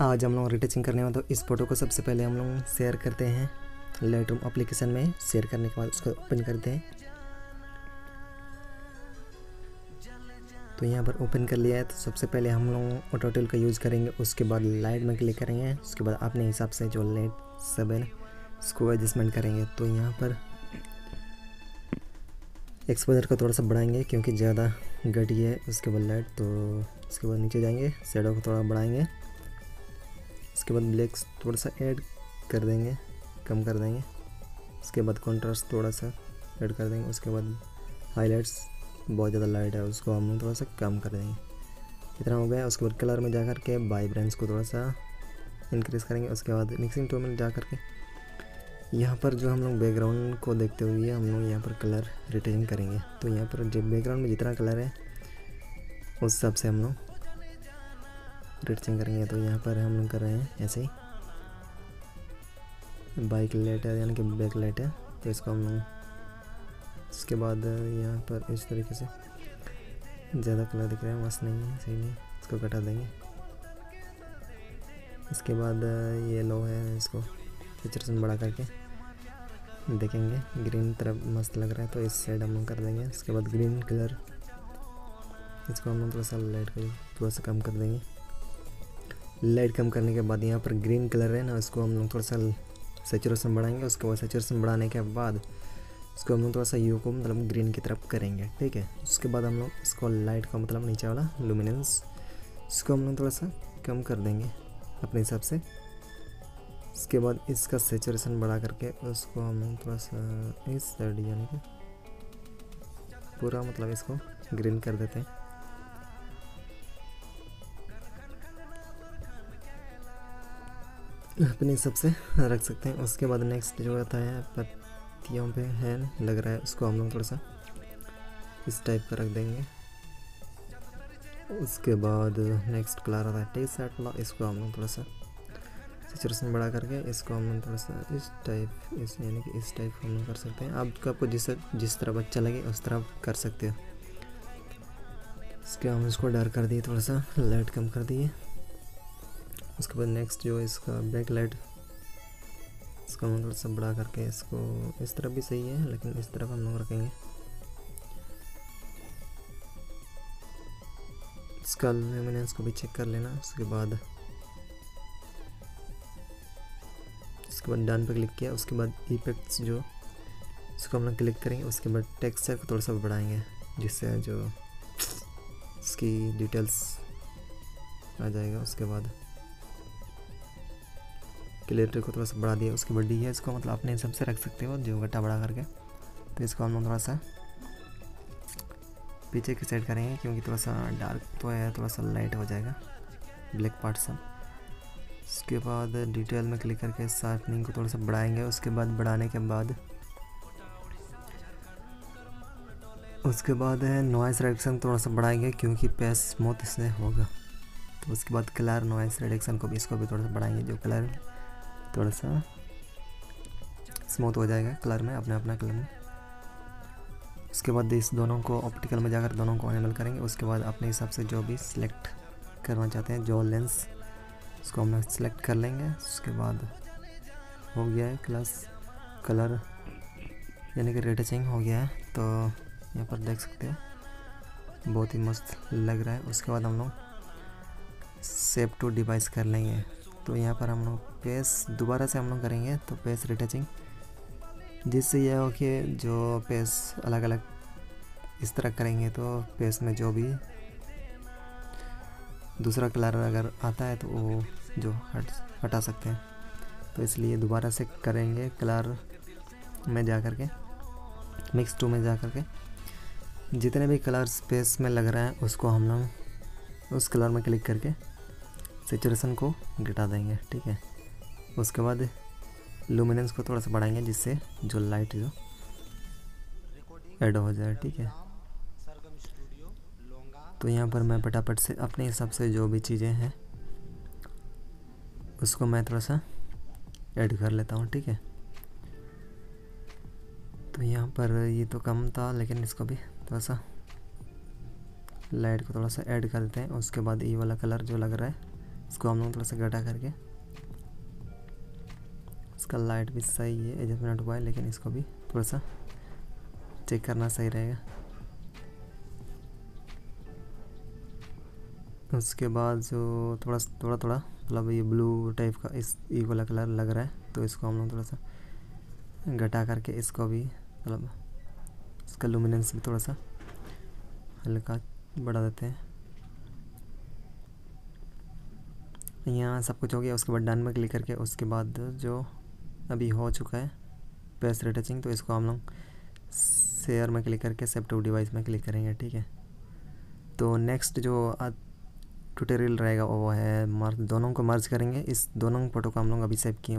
आज हम लोग रिटचिंग करने वाले तो इस फ़ोटो को सबसे पहले हम लोग शेयर करते हैं। लाइट रूम अप्लीकेशन में शेयर करने के बाद उसको ओपन करते हैं। तो यहाँ पर ओपन कर लिया है तो सबसे पहले हम लोग ऑटो टूल का यूज़ करेंगे, उसके बाद लाइट में क्लिक करेंगे, उसके बाद अपने हिसाब से जो लाइट सब है उसको एडजस्टमेंट करेंगे तो यहाँ पर एक्सपोजर को थोड़ा सा बढ़ाएँगे, क्योंकि ज़्यादा घटी है, उसके बाद लाइट तो उसके बाद नीचे जाएँगे शेडो को थोड़ा बढ़ाएँगे। उसके बाद ब्लैक थोड़ा सा ऐड कर देंगे, कम कर देंगे। उसके बाद कॉन्ट्रास्ट थोड़ा सा ऐड कर देंगे, उसके बाद हाईलाइट्स बहुत ज़्यादा लाइट है, उसको हम थोड़ा सा कम कर देंगे। इतना हो गया, उसके बाद कलर में जा कर के वाइब्रेंस को थोड़ा सा इंक्रीज़ करेंगे, उसके बाद मिक्सिंग टूल में जा कर के यहाँ पर जो हम लोग बैकग्राउंड को देखते हुए हम लोग यहाँ पर कलर रिटेन करेंगे। तो यहाँ पर जो बैकग्राउंड में जितना कलर है, उस हिसाब से हम लोग रिटेन करेंगे तो यहाँ पर हम कर रहे हैं ऐसे ही। बाइक लाइट है, यानी कि बैक लाइट है तो इसको हम उसके बाद यहाँ पर इस तरीके से ज़्यादा कलर दिख रहा है, मस्त नहीं है, सही नहीं इसको कटा देंगे। इसके बाद ये लो है इसको सेचुरेशन बढ़ा करके देखेंगे। ग्रीन तरफ़ मस्त लग रहा है तो इस साइड हम कर देंगे। इसके बाद ग्रीन कलर इसको हम थोड़ा सा लाइट कर थोड़ा सा कम कर देंगे। लाइट कम करने के बाद यहाँ पर ग्रीन कलर है ना, उसको हम लोग थोड़ा सा सेचुरेशन बढ़ाएँगे, उसके बाद सेचुरेशन बढ़ाने के बाद इसको हम लोग थोड़ा सा यू को मतलब ग्रीन की तरफ़ करेंगे, ठीक है? उसके बाद हम लोग इसको लाइट का मतलब नीचे वाला लुमिनेंस इसको हम लोग थोड़ा सा कम कर देंगे अपने हिसाब से। उसके बाद इसका सेचुरेशन बढ़ा करके उसको हम लोग थोड़ा सा इस साइड यानी कि पूरा मतलब इसको ग्रीन कर देते हैं। अपने हिसाब से रख सकते हैं। उसके बाद नेक्स्ट जो आता है, पत्तियों पे है, लग रहा है उसको हम लोग थोड़ा सा इस टाइप का रख देंगे। उसके बाद नेक्स्ट कलर आता है टी शर्ट वाला, इसको हम लोग थोड़ा सा सेचुरेशन बढ़ा करके इसको हम लोग थोड़ा सा इस टाइप इस यानी कि इस टाइप हम लोग कर सकते हैं। आपको आपको जिस जिस तरफ़ अच्छा लगे, उस तरह कर सकते हो। इसके हम इसको डर कर दिए, थोड़ा सा लाइट कम कर दिए। उसके बाद नेक्स्ट जो इसका बैक लाइट इसका हम थोड़ा सा बढ़ा करके इसको इस तरफ़ भी सही है, लेकिन इस तरफ़ हम लोग रखेंगे। इसका लुमिनेंस को भी चेक कर लेना, उसके बाद उसके बाद डन पे क्लिक किया, उसके बाद इफेक्ट्स जो, उसको हम लोग क्लिक करेंगे, उसके बाद टेक्सचर को थोड़ा सा बढ़ाएँगे, जिससे जो, इसकी डिटेल्स आ जाएगा, उसके बाद। क्लियरिटी को थोड़ा सा बढ़ा दिया, उसकी बड्डी है, इसको मतलब अपने हिसाब से रख सकते हो, जो घटा बढ़ा करके। तो इसको हम लोग थोड़ा सा पीछे की साइड करेंगे, क्योंकि थोड़ा सा डार्क तो है, थोड़ा सा लाइट हो जाएगा ब्लैक पार्ट सब। उसके बाद डिटेल में क्लिक करके शार्पनिंग को थोड़ा सा बढ़ाएँगे, उसके बाद बढ़ाने के बाद उसके बाद है नॉइस रिडक्शन थोड़ा सा बढ़ाएँगे, क्योंकि पेस स्मूथ इससे होगा। तो उसके बाद कलर नॉइस रिडक्शन को भी, इसको भी थोड़ा सा बढ़ाएँगे, जो कलर थोड़ा सा स्मूथ हो जाएगा कलर में अपने अपना कलर में। उसके बाद इस दोनों को ऑप्टिकल में जाकर दोनों को एनेबल करेंगे। उसके बाद अपने हिसाब से जो भी सिलेक्ट करना चाहते हैं, जो लेंस उसको हम सेलेक्ट कर लेंगे। उसके बाद हो गया है क्लास कलर यानी कि रेटचिंग हो गया है। तो यहाँ पर देख सकते हैं, बहुत ही मस्त लग रहा है। उसके बाद हम लोग सेव टू डिवाइस कर लेंगे। तो यहाँ पर हम लोग पेस दोबारा से हम लोग करेंगे तो पेस रिटचिंग जिससे यह हो कि जो पेस अलग अलग इस तरह करेंगे तो पेस में जो भी दूसरा कलर अगर आता है तो वो जो हट, हटा सकते हैं। तो इसलिए दोबारा से करेंगे कलर में जा कर के मिक्स टू में जा कर के। जितने भी कलर स्पेस में लग रहे हैं उसको हम लोग उस कलर में क्लिक करके सेचुरेशन को घटा देंगे, ठीक है? उसके बाद लुमिनेंस को थोड़ा सा बढ़ाएँगे, जिससे जो लाइट जो ऐड हो जाए, ठीक है? तो यहाँ पर मैं फटाफट से अपने हिसाब से जो भी चीज़ें हैं, उसको मैं थोड़ा सा ऐड कर लेता हूँ, ठीक है? तो यहाँ पर ये तो कम था, लेकिन इसको भी थोड़ा सा लाइट को थोड़ा सा ऐड कर देते हैं। उसके बाद ये वाला कलर जो लग रहा है इसको हम लोग थोड़ा सा घटा करके, इसका लाइट भी सही है एडजस्टमेंट हुआ है, लेकिन इसको भी थोड़ा सा चेक करना सही रहेगा। उसके बाद जो थोड़ा थोड़ा थोड़ा मतलब ये ब्लू टाइप का इस ई वाला कलर लग रहा है तो इसको हम लोग थोड़ा सा घटा करके इसको भी मतलब इसका लुमिनेंस भी थोड़ा सा हल्का बढ़ा देते हैं। यहाँ सब कुछ हो गया, उसके बाद डन में क्लिक करके उसके बाद जो अभी हो चुका है पेस रिटचिंग तो इसको हम लोग शेयर में क्लिक करके सेप टू डिवाइस में क्लिक करेंगे, ठीक है? तो नेक्स्ट जो ट्यूटोरियल रहेगा वो है मर्ज दोनों को मर्ज करेंगे, इस दोनों फ़ोटो को हम लोग अभी सेव किए